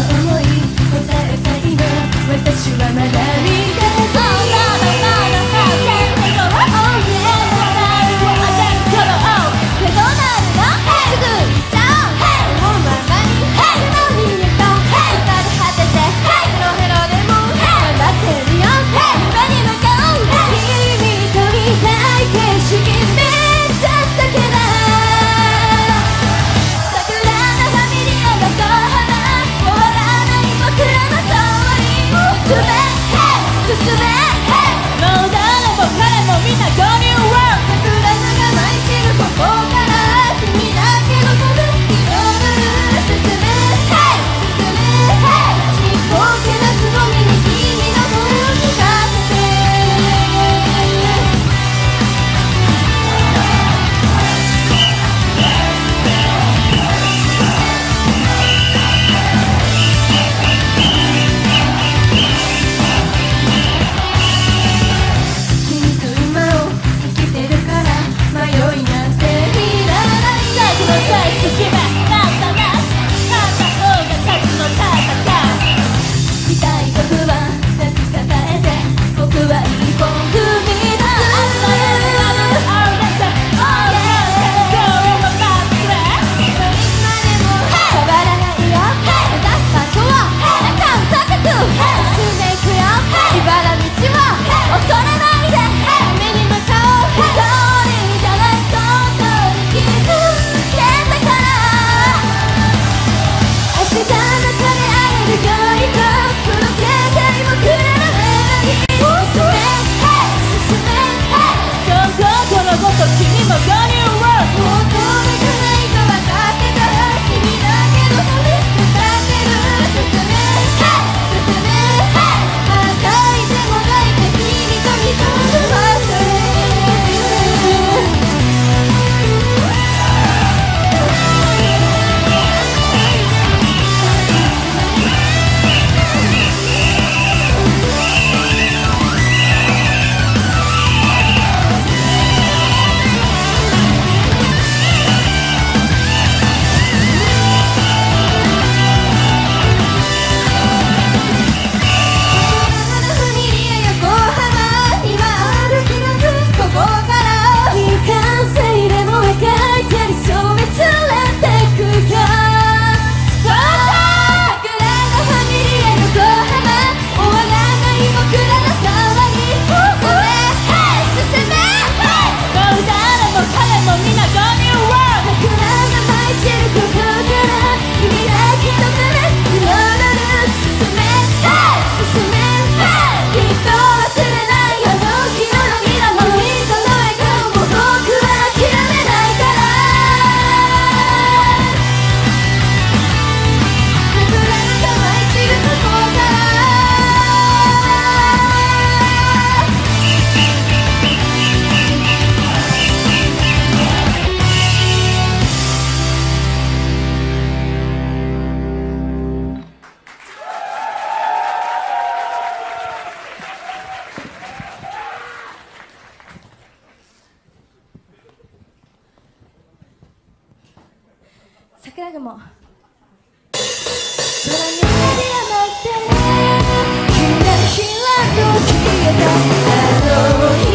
思い答えたいの私はまだ見桜雲。空に飛び上がってひらひらと消えた。あの日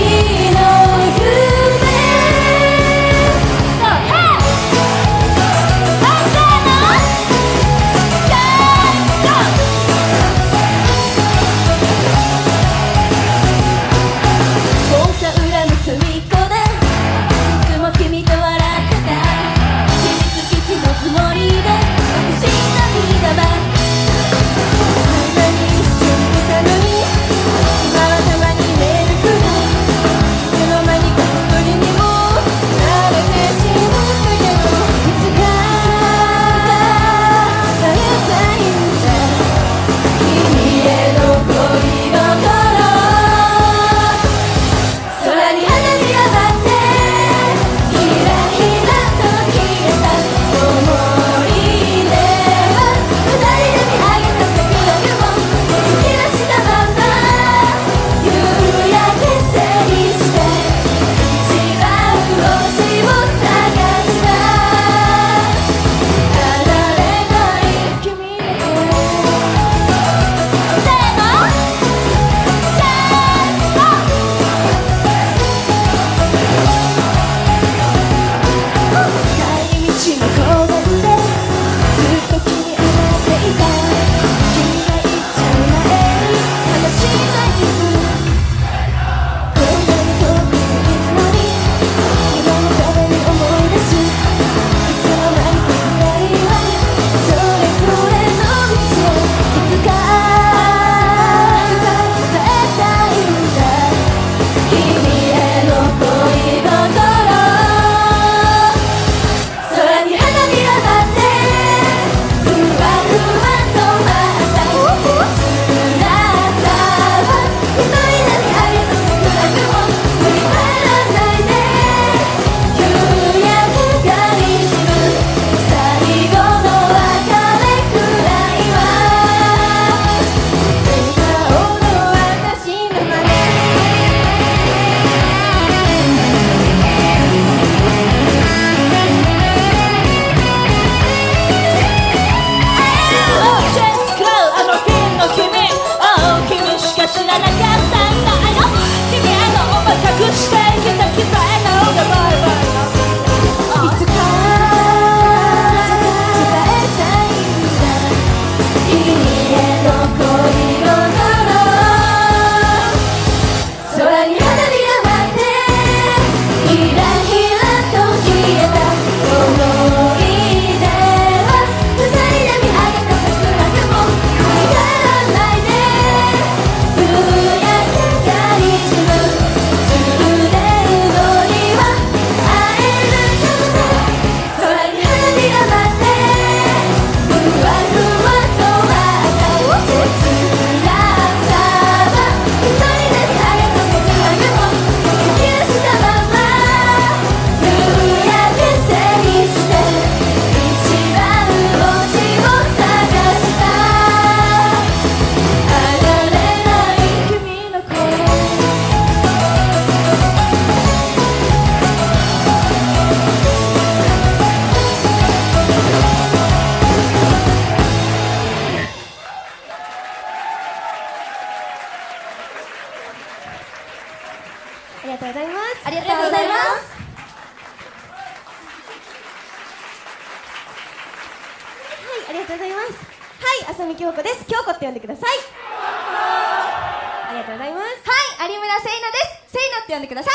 でくださいありがとうございますはい、有村せいなです。せいなって呼んでください。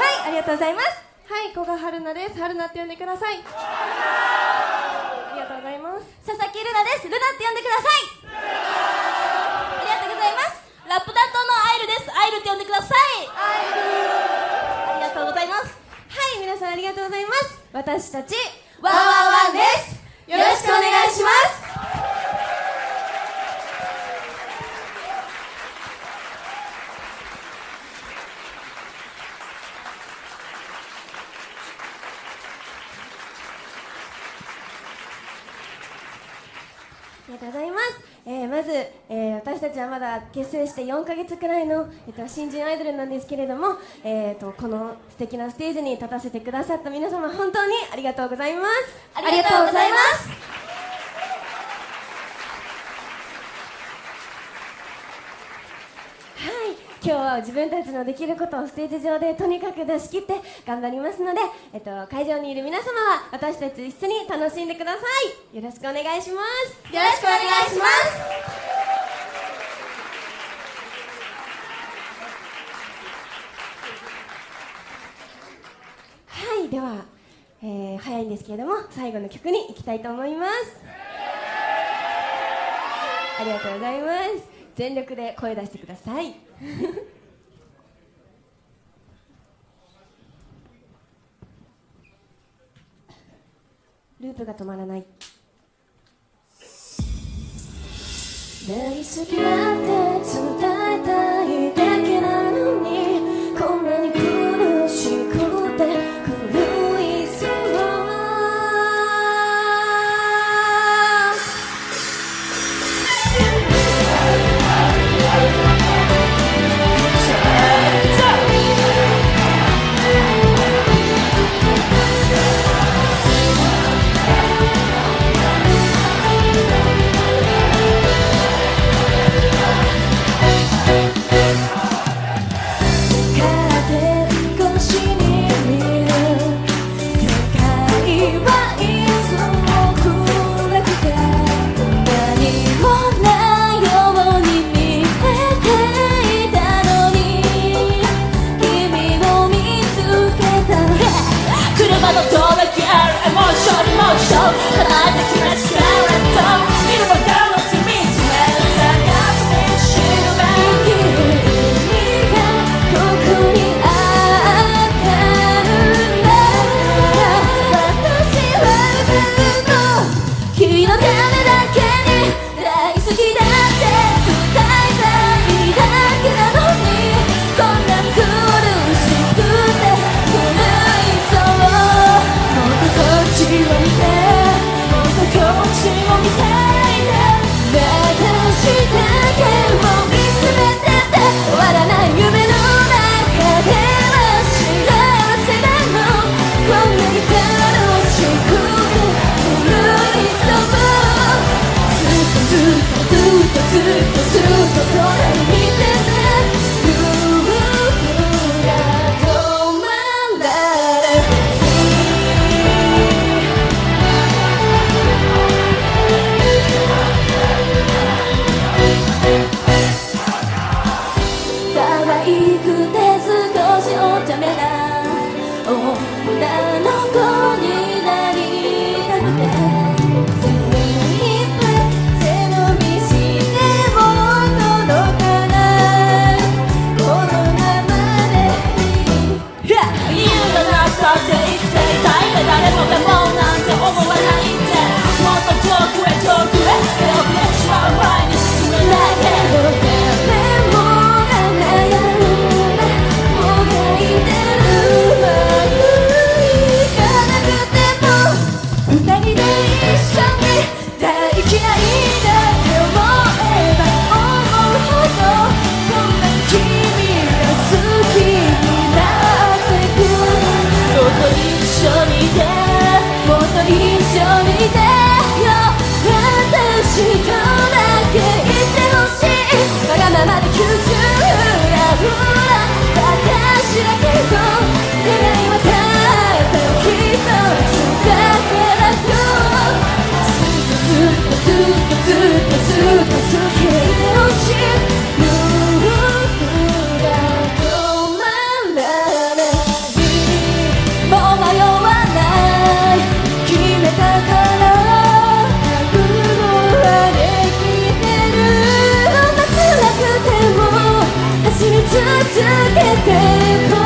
はいありがとうございますはい古賀春菜です春菜って呼んでくださいありがとうございます佐々木ルナです。ルナって呼んでください。ありがとうございます。ラップ担当のアイルです。アイルって呼んでください。ありがとうございます。はい皆さんありがとうございます私たちワンワンワンです。よろしくお願いします。りがとうございます、えーまず、えー私たちはまだ結成して4か月くらいの、えっと新人アイドルなんですけれども、えー、とこの素敵なステージに立たせてくださった皆様本当にありがとうございますありがとうございます。はい今日は自分たちのできることをステージ上でとにかく出し切って頑張りますので、えっと、会場にいる皆様は私たちと一緒に楽しんでください。よろしくお願いします。よろしくお願いします。はいでは、えー早いんですけれども最後の曲に行きたいと思います。ありがとうございます。全力で声出してくださいループが止まらない大好きだって伝えけて